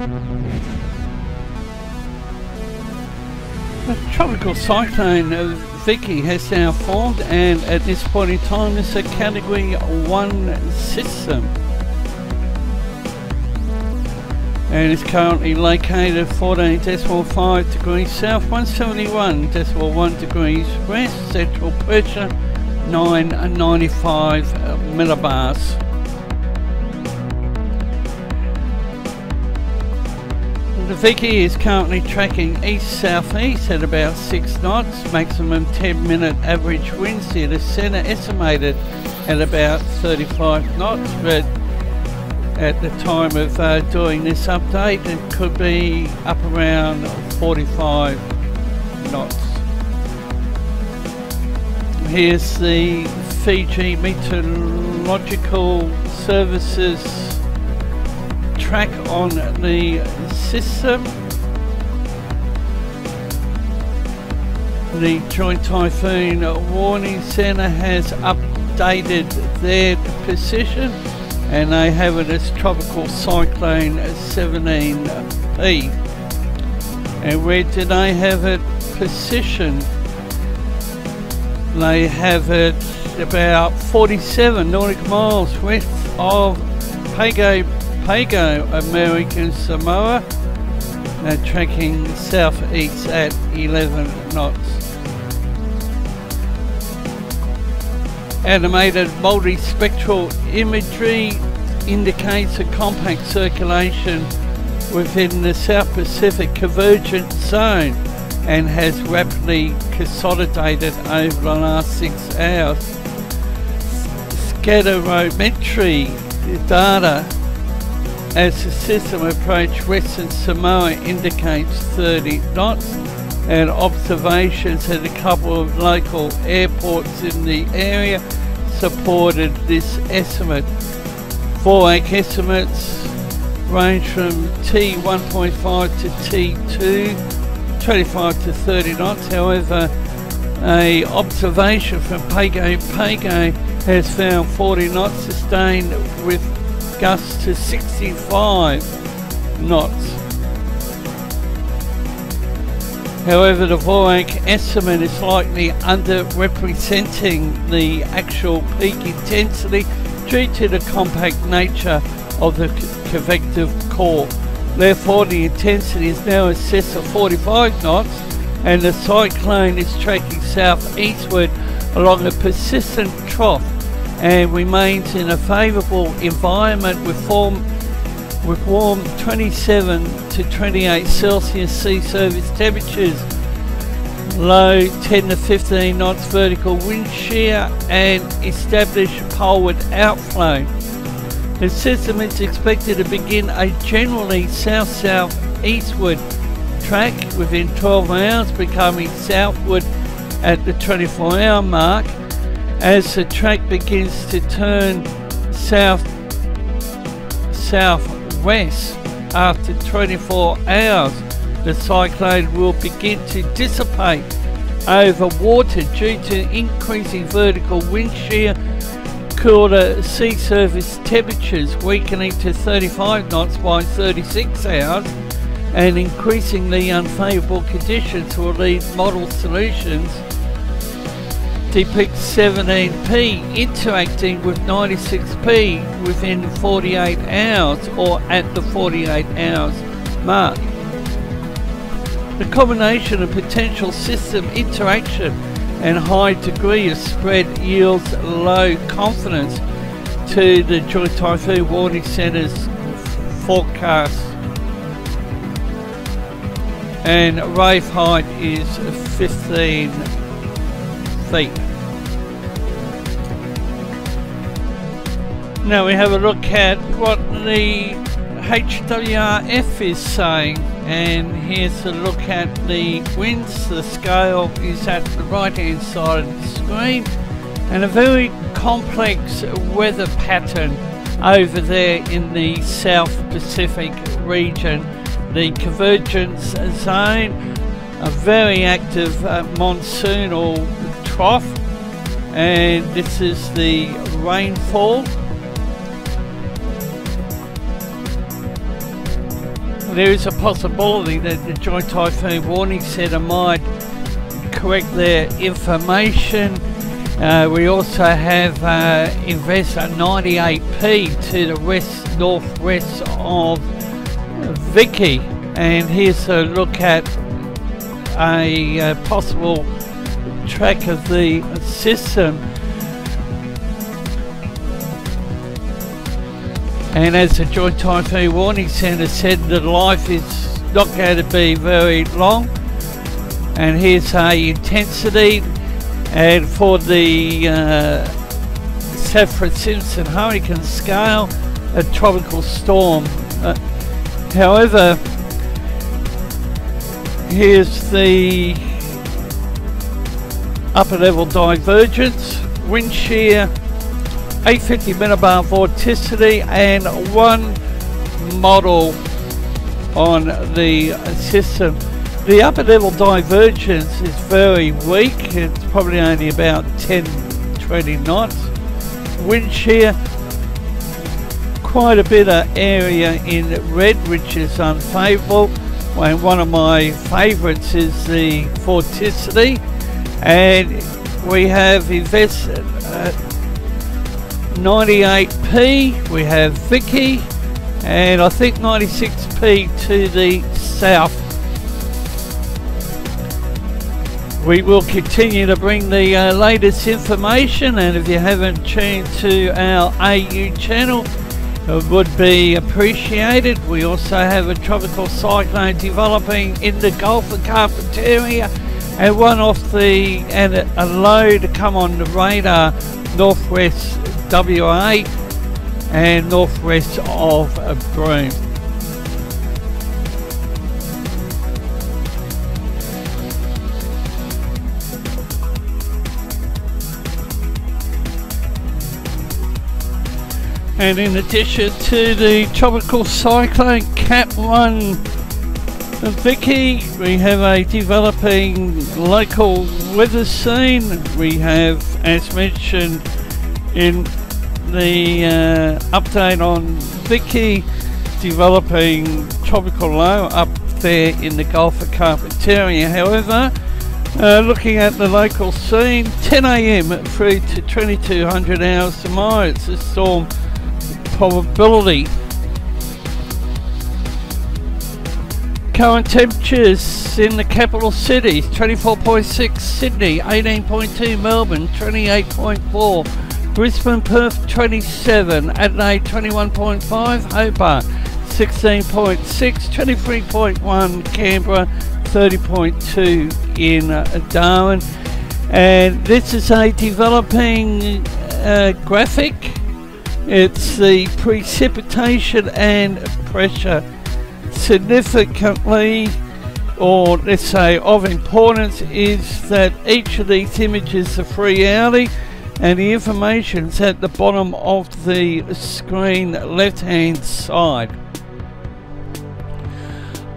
A tropical cyclone uh, Vicky has now formed and at this point in time it's a category 1 system. And it's currently located 14.5 degrees south, 171.1 degrees west, central pressure 995 millibars. The Vicky is currently tracking east-southeast at about 6 knots, maximum 10 minute average wind speed the centre estimated at about 35 knots, but at the time of uh, doing this update it could be up around 45 knots. Here's the Fiji Meteorological Services track on the system. The Joint Typhoon Warning Centre has updated their position and they have it as Tropical Cyclone 17P. And where do they have it positioned? They have it about 47 nautical miles west of Pago Pago, American Samoa, now tracking southeast at 11 knots. Animated multispectral imagery indicates a compact circulation within the South Pacific convergence zone and has rapidly consolidated over the last six hours. Scatterometry data as the system approached Western Samoa indicates 30 knots and observations at a couple of local airports in the area supported this estimate. Dvorak estimates range from T1.5 to T2, 25 to 30 knots. However, a observation from Pago Pago has found 40 knots sustained with gusts to 65 knots. However, the Dvorak estimate is slightly underrepresenting the actual peak intensity due to the compact nature of the convective core. Therefore, the intensity is now assessed at 45 knots and the cyclone is tracking southeastward along a persistent trough and remains in a favourable environment with, form, with warm 27 to 28 Celsius sea surface temperatures, low 10 to 15 knots vertical wind shear and established poleward outflow. The system is expected to begin a generally south-south-eastward track within 12 hours, becoming southward at the 24 hour mark as the track begins to turn south southwest after 24 hours the cyclone will begin to dissipate over water due to increasing vertical wind shear cooler sea surface temperatures weakening to 35 knots by 36 hours and increasingly unfavourable conditions will lead model solutions depict 17p interacting with 96p within 48 hours or at the 48 hours mark. The combination of potential system interaction and high degree of spread yields low confidence to the Joint Typhoon Warning Centre's forecast. And wave height is 15 Now we have a look at what the HWRF is saying and here's a look at the winds. The scale is at the right hand side of the screen and a very complex weather pattern over there in the South Pacific region. The convergence zone, a very active uh, monsoonal trough and this is the rainfall. There is a possibility that the Joint Typhoon Warning Centre might correct their information. Uh, we also have uh, investor 98p to the west northwest of Vicky, and here's a look at a uh, possible track of the system. And as the Joint Typhoon Warning Centre said, the life is not going to be very long. And here's a intensity, and for the uh, Saffir-Simpson hurricane scale, a tropical storm. Uh, however, here's the upper level divergence, wind shear, 850 millibar vorticity and one model on the system. The upper level divergence is very weak, it's probably only about 10 20 knots. Wind shear, quite a bit of area in red which is unfavourable. And one of my favourites is the vorticity and we have invested uh, 98p, we have Vicky, and I think 96p to the south. We will continue to bring the uh, latest information, and if you haven't tuned to our AU channel, it would be appreciated. We also have a tropical cyclone developing in the Gulf of Carpentaria and one off the and a low to come on the radar northwest WA and northwest of Broome. And in addition to the tropical cyclone Cat 1 Vicky, we have a developing local weather scene. We have, as mentioned in the uh, update on Vicky, developing tropical low up there in the Gulf of Carpentaria. However, uh, looking at the local scene, 10 a.m. through to 2200 hours tomorrow, it's a storm probability Current temperatures in the capital cities 24.6 Sydney, 18.2 Melbourne, 28.4 Brisbane, Perth 27, Adelaide 21.5, Hobart 16.6, 23.1 Canberra, 30.2 in uh, Darwin. And this is a developing uh, graphic. It's the precipitation and pressure significantly or let's say of importance is that each of these images are free hourly and the information is at the bottom of the screen left hand side.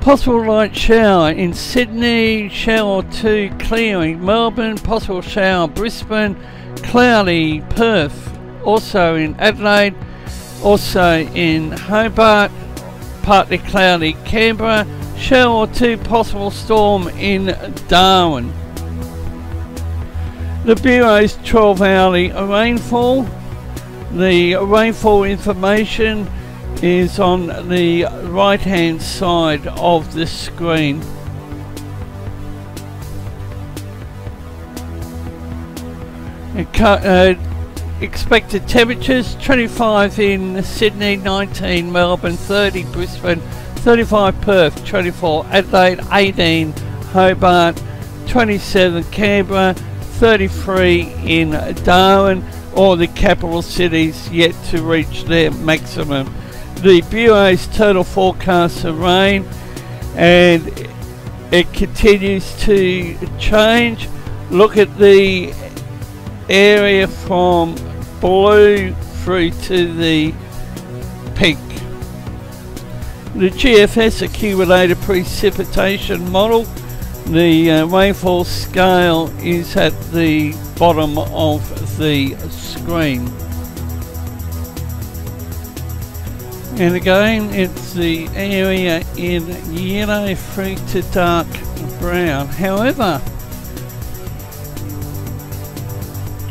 Possible light shower in Sydney, shower 2 clearing Melbourne, possible shower Brisbane, cloudy Perth, also in Adelaide, also in Hobart, partly cloudy Canberra, shower or two possible storm in Darwin. The Bureau's 12 hourly rainfall. The rainfall information is on the right hand side of the screen. Expected temperatures 25 in Sydney, 19 Melbourne, 30 Brisbane, 35 Perth, 24 Adelaide, 18 Hobart, 27 Canberra, 33 in Darwin, all the capital cities yet to reach their maximum. The Bureau's total forecast of rain and it continues to change. Look at the area from blue through to the pink. The GFS accumulated precipitation model, the uh, rainfall scale is at the bottom of the screen. And again, it's the area in yellow through to dark brown. However,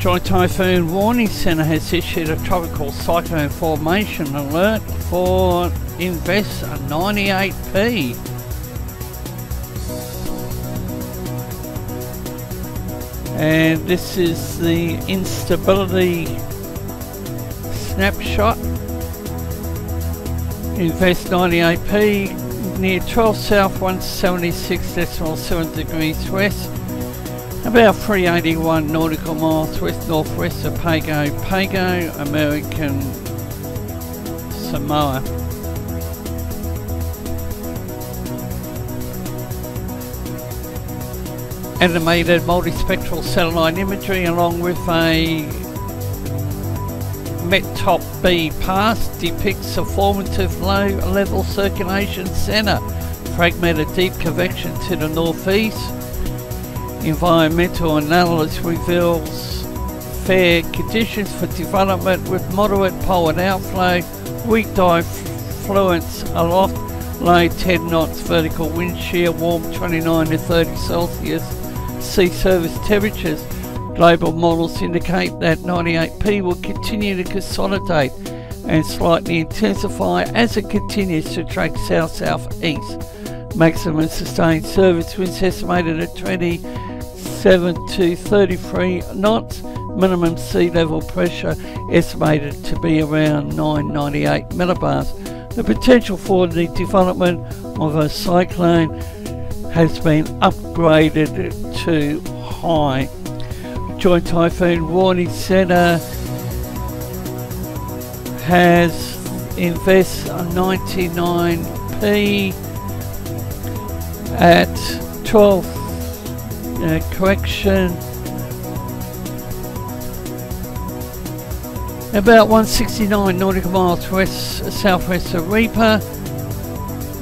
Joint Typhoon Warning Centre has issued a tropical cyclone formation alert for Invest 98p. And this is the instability snapshot. Invest 98p near 12 south 176.7 degrees west. About 381 nautical miles west northwest of Pago Pago, American Samoa. Animated multispectral satellite imagery along with a METOP B pass depicts a formative low level circulation centre, fragmented deep convection to the northeast. Environmental analysis reveals fair conditions for development with moderate polar outflow, weak diffluence aloft, low 10 knots vertical wind shear, warm 29 to 30 Celsius sea surface temperatures. Global models indicate that 98p will continue to consolidate and slightly intensify as it continues to track south-southeast. Maximum sustained surface winds estimated at 27 to 33 knots. Minimum sea level pressure estimated to be around 998 millibars. The potential for the development of a cyclone has been upgraded to high. Joint Typhoon Warning Centre has Invest 99p at 12 uh, correction about 169 nautical miles west southwest of Weipa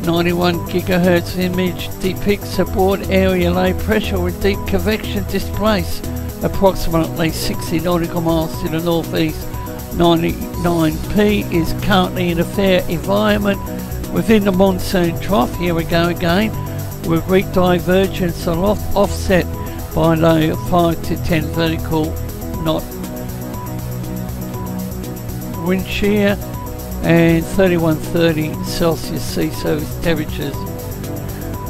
91 gigahertz image depicts a broad area low pressure with deep convection displaced approximately 60 nautical miles to the northeast. 99p is currently in a fair environment within the monsoon trough. Here we go again with weak divergence off offset by low 5 to 10 vertical knot wind shear and 3130 Celsius sea surface temperatures.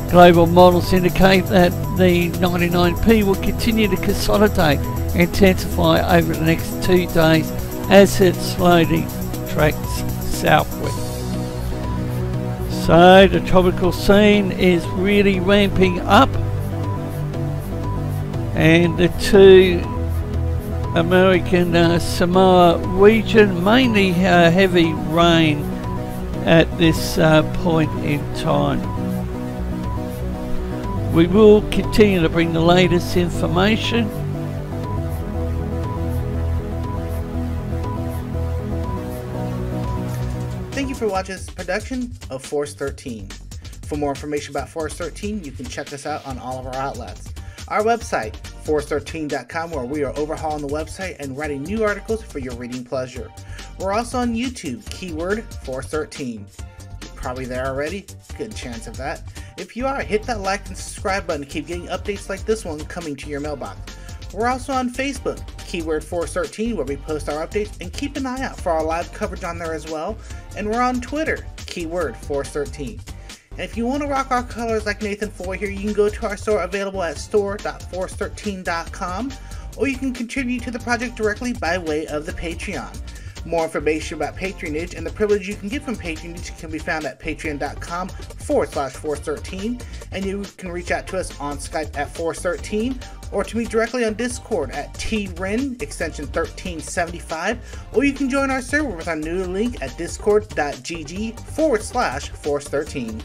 Global models indicate that the 99p will continue to consolidate and intensify over the next two days as it slowly tracks southward. So the tropical scene is really ramping up and the two American uh, Samoa region, mainly uh, heavy rain at this uh, point in time. We will continue to bring the latest information. Watching production of Force 13. For more information about Force 13, you can check us out on all of our outlets. Our website, force13.com, where we are overhauling the website and writing new articles for your reading pleasure. We're also on YouTube, keyword Force13. You're probably there already, good chance of that. If you are, hit that like and subscribe button to keep getting updates like this one coming to your mailbox. We're also on Facebook, keyword Force13, where we post our updates, and keep an eye out for our live coverage on there as well. And we're on Twitter, keyword Force13. And if you want to rock our colors like Nathan Foy here, you can go to our store available at store.force13.com, or you can contribute to the project directly by way of the Patreon. More information about patronage and the privilege you can get from patronage can be found at patreon.com forward slash force13, and you can reach out to us on Skype at force13 or to me directly on Discord at tren extension 1375, or you can join our server with our new link at discord.gg forward slash force13.